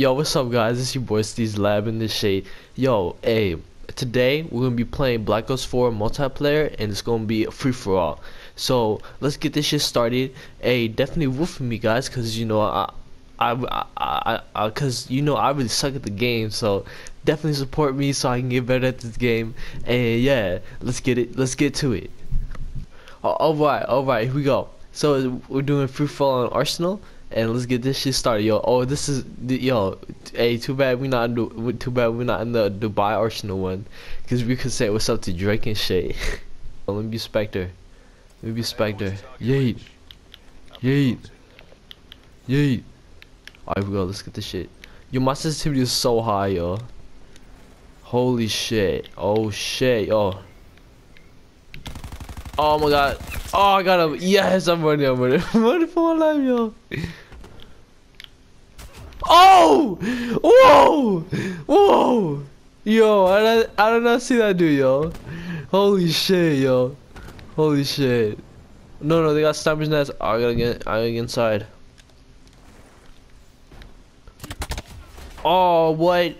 Yo, what's up, guys? It's your boy SteezyLab in the shade. Yo, hey, today we're gonna be playing Black Ops 4 multiplayer, and it's gonna be a free for all. So let's get this shit started. Hey, definitely for me, guys, cause you know I, I, I, I, cause you know I really suck at the game. So definitely support me so I can get better at this game. And yeah, let's get it. Let's get to it. All right, all right, here we go. So we're doing free for all on Arsenal and let's get this shit started, yo. Oh, this is yo. Hey, too bad we not in, too bad we not in the Dubai Arsenal one, cause we could say what's up to Drake and Shay. oh, let me be Spectre. Let me be Spectre. Yeet. Yeet. Yeet. Alright, we go. Let's get this shit. Yo, my sensitivity is so high, yo. Holy shit. Oh shit, yo. Oh my god. Oh, I got him. Yes, I'm running. I'm running. I'm running for my life, yo. Oh! Whoa! Whoa! Yo, I, I did not see that dude, yo. Holy shit, yo. Holy shit. No, no, they got sniper's nest. Oh, I gotta get, I gotta get inside. Oh, what?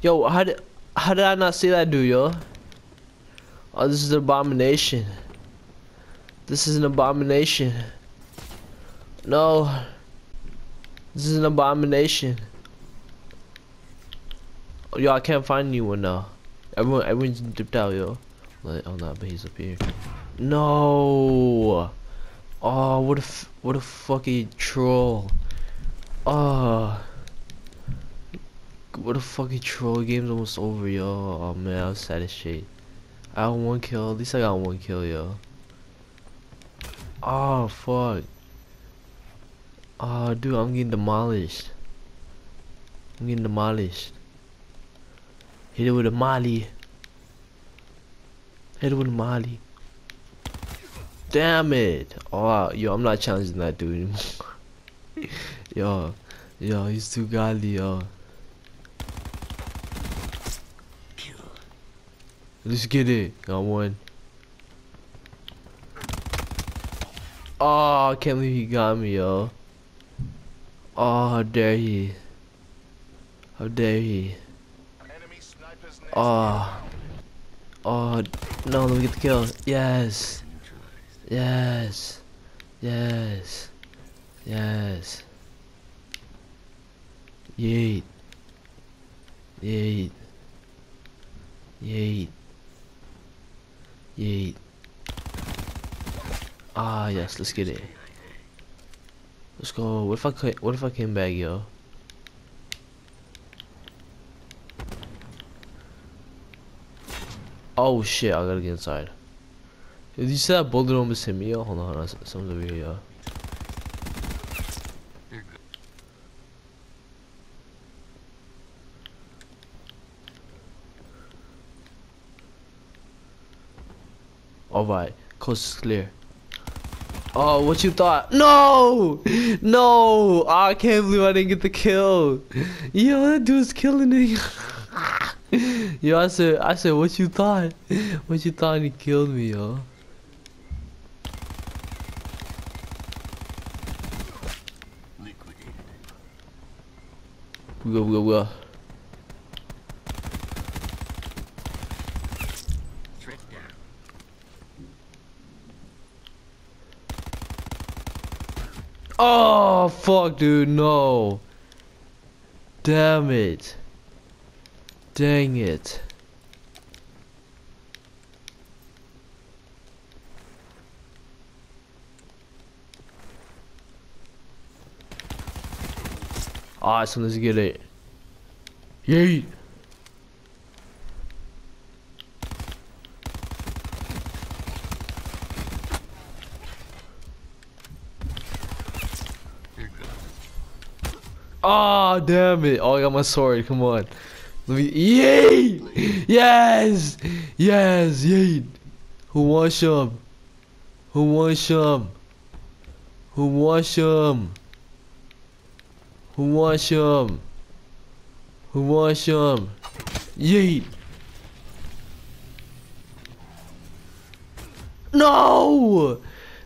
Yo, how did, how did I not see that dude, yo? Oh, this is an abomination. This is an abomination. No. This is an abomination. Oh, yo, I can't find anyone now. Everyone, everyone's dipped out, yo. Like, oh, not, but he's up here. No. Oh, what a, what a fucking troll. Oh. What a fucking troll. Game's almost over, yo. Oh man, I was sad as shit. I got one kill. At least I got one kill, yo. Oh, fuck. Oh, dude, I'm getting demolished. I'm getting demolished. Hit it with a molly. Hit it with a molly. Damn it. Oh, yo, I'm not challenging that dude anymore. yo, yo, he's too godly, yo. Let's get it. Got one. Oh, I can't believe he got me, yo. Oh, how dare he. How dare he. Oh. Oh, no, let me get the kill. Yes. Yes. Yes. Yes. Yeet. Yeet. Yeet. Yeet. Ah, yes, let's get it. Let's go. What if I what if I came back, yo? Oh shit, I gotta get inside. Did you see that bullet almost hit me, yo? Hold on, hold on. Someone's over here, yo. Alright, coast is clear. Oh, what you thought? No! No! Oh, I can't believe I didn't get the kill. Yo, that dude's killing it. yo, I said, I said, what you thought? What you thought he killed me, yo? We go, we go, we go. Oh, fuck, dude, no. Damn it. Dang it. Awesome, let's get it. Yeet. Oh, damn it. Oh, I got my sword. Come on. Let me. Yay! Yes! Yes! Yay! Who wants some? Who wants some? Who wants some? Who wants some? Who wants some? Yeet! No!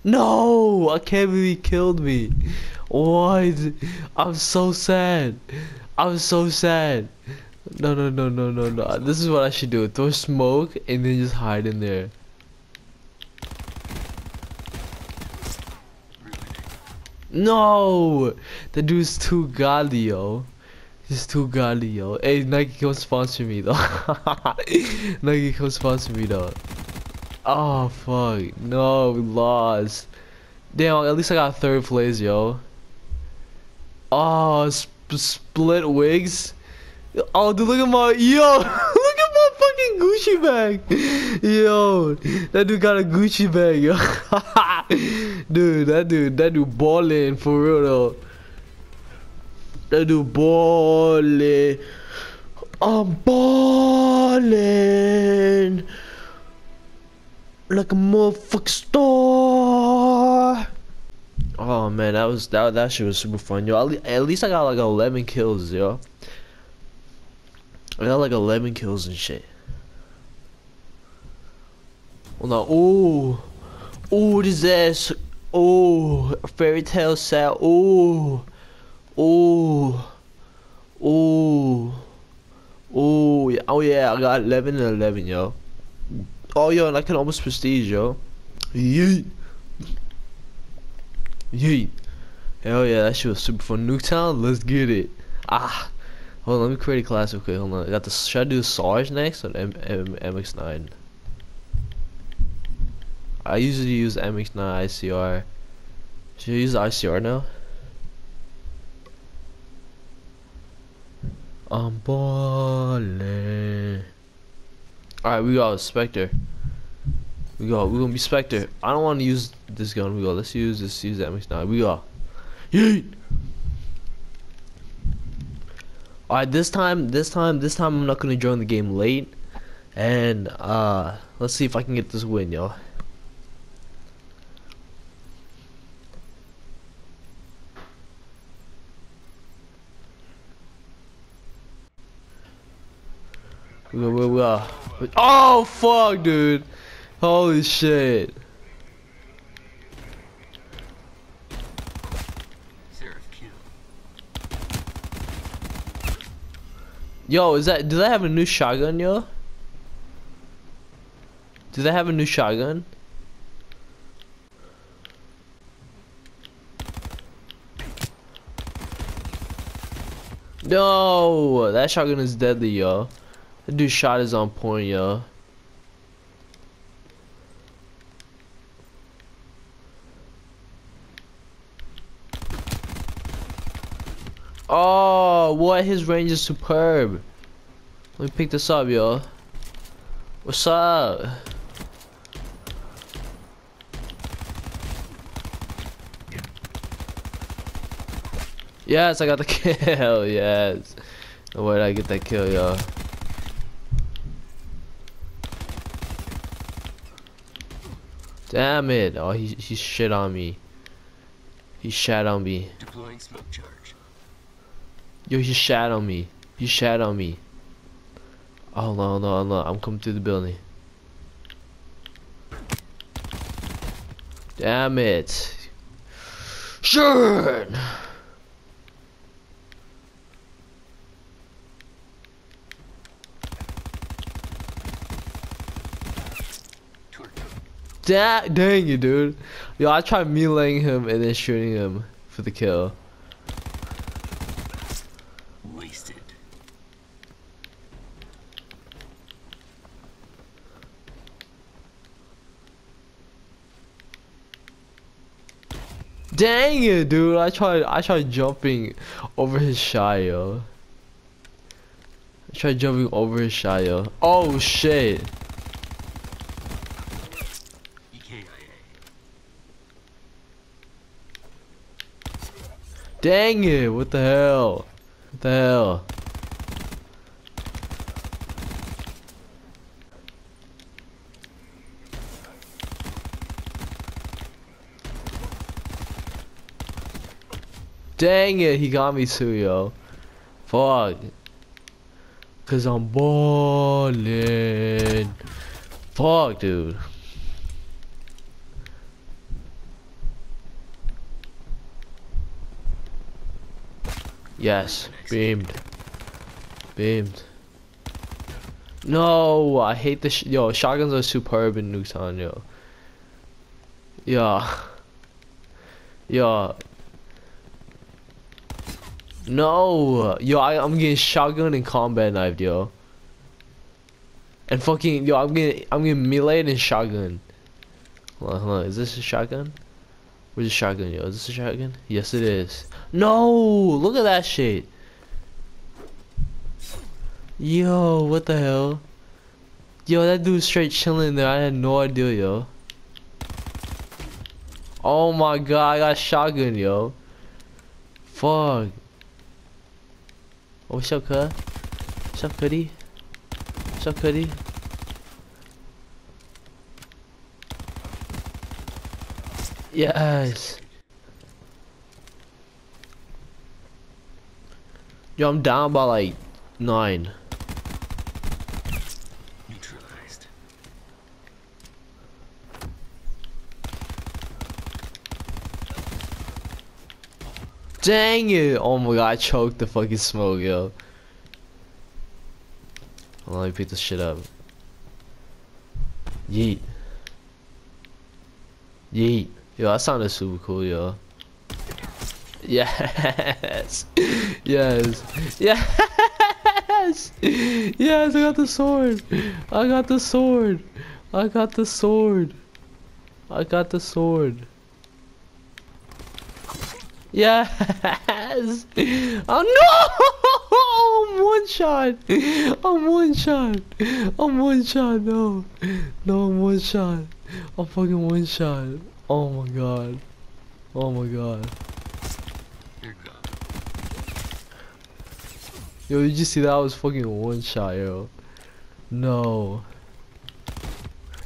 No! I can't believe he killed me. What? I'm so sad. I'm so sad. No, no, no, no, no, no. This is what I should do. Throw smoke and then just hide in there. No! The dude's too godly, yo. He's too godly, yo. Hey, Nike, come sponsor me, though. Nike, come sponsor me, though. Oh, fuck. No, we lost. Damn, at least I got third place, yo. Oh, sp split wigs. Oh, dude, look at my yo. look at my fucking Gucci bag. Yo, that dude got a Gucci bag, yo. dude, that dude, that dude balling for real though. That dude balling. I'm balling like a motherfucking star. Oh man, that was that that shit was super fun, yo. At least I got like 11 kills, yo. I got like 11 kills and shit. Well, no, oh, oh, this? Oh, fairy tale set. Oh, oh, oh, oh, yeah. Oh yeah, I got 11 and 11, yo. Oh, yo, and I can almost prestige, yo. Yeet. Yeet. Hell yeah, that shit was super fun. Nuketown, let's get it. Ah. Hold on, let me create a class real quick. Hold on. I got the. Should I do SARS next or M M MX9? I usually use MX9 ICR. Should I use ICR now? I'm balling. Alright, we got a Spectre. We go. We're gonna be Spectre. I don't want to use this gun. We go. Let's use this. Use that MX9. We go. Yeet. Alright, this time, this time, this time I'm not gonna join the game late. And, uh, let's see if I can get this win, yo. We go, we go. Oh, fuck, dude. Holy shit. Yo, is that, do they have a new shotgun, yo? Do they have a new shotgun? No, that shotgun is deadly, yo. That dude's shot is on point, yo. Oh, what? His range is superb. Let me pick this up, yo. What's up? Yes, I got the kill. Yes. Where did I get that kill, yo? Damn it. Oh, he, he shit on me. He shat on me. Deploying smoke charge. Yo, he shat on me. He shat on me. Oh no, no, no. I'm coming through the building. Damn it. Sure. Da dang you, dude. Yo, I tried meleeing him and then shooting him for the kill. Dang it, dude! I tried, I tried jumping over his shy. I tried jumping over his shy. Oh shit! Dang it! What the hell? What the hell? Dang it, he got me too, yo. Fuck. Cause I'm balling. Fuck, dude. Yes, beamed. Beamed. No, I hate this. yo. Shotguns are superb in Nuketown, yo. Yeah. Yeah. No, yo, I, I'm getting shotgun and combat knifed, yo. And fucking, yo, I'm getting, I'm getting melee and shotgun. Hold on, hold on. Is this a shotgun? Where's the shotgun, yo? Is this a shotgun? Yes, it is. No, look at that shit. Yo, what the hell? Yo, that dude straight chilling there. I had no idea, yo. Oh my god, I got shotgun, yo. Fuck. Oh, what's up, cuz? What's up, Cuddy? What's up, Cuddy? Yes. Yo, I'm down by like nine. Dang it! Oh my god, I choked the fucking smoke, yo. Well, let me pick this shit up. Yeet. Yeet. Yo, that sounded super cool, yo. Yes. yes. Yes. Yes, I got the sword. I got the sword. I got the sword. I got the sword. Yes. Oh no! I'm one shot. I'm one shot. I'm one shot. No. No, I'm one shot. I'm fucking one shot. Oh my god. Oh my god. Yo, did you see that? I was fucking one shot, yo. No.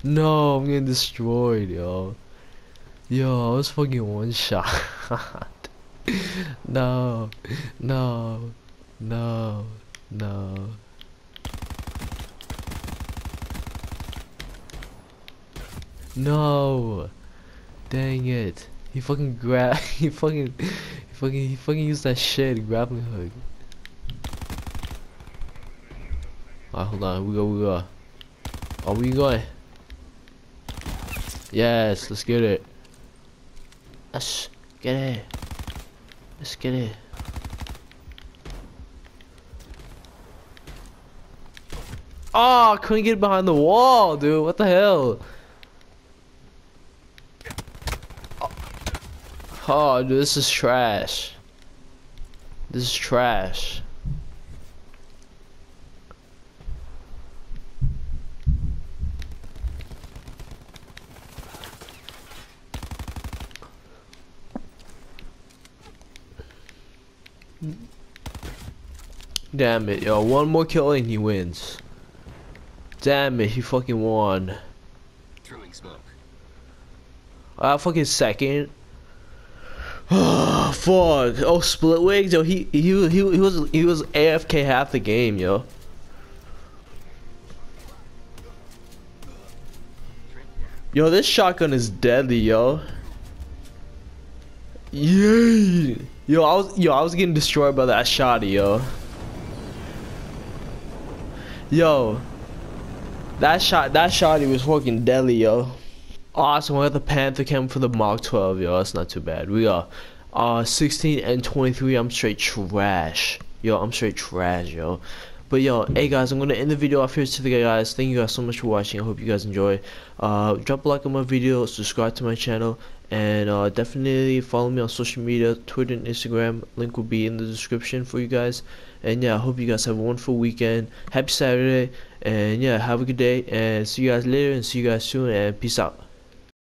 No, I'm getting destroyed, yo. Yo, I was fucking one shot. no. No. No. No. No. Dang it. He fucking grab he fucking he fucking he fucking used that shit grappling hook. Alright, hold on, we go, we go. Oh, we going? Yes, let's get it. Let's get it. Let's get it. Oh, I couldn't get behind the wall, dude. What the hell? Oh, dude, this is trash. This is trash. Damn it, yo. One more kill and he wins. Damn it, he fucking won. Throwing smoke. I fucking second. Oh fuck! Oh, split wigs, yo. He he he he was he was AFK half the game, yo. Yo, this shotgun is deadly, yo. Yay! Yo, I was yo, I was getting destroyed by that shot, yo. Yo, that shot, that shot, he was fucking deadly, yo. Awesome, we got the Panther cam for the Mark 12, yo. That's not too bad. We got uh 16 and 23. I'm straight trash, yo. I'm straight trash, yo. But yo, hey guys, I'm gonna end the video off here today, guys. Thank you guys so much for watching. I hope you guys enjoy. Uh, drop a like on my video, subscribe to my channel, and uh, definitely follow me on social media, Twitter and Instagram. Link will be in the description for you guys. And yeah, I hope you guys have a wonderful weekend. Happy Saturday, and yeah, have a good day. And see you guys later, and see you guys soon. And peace out.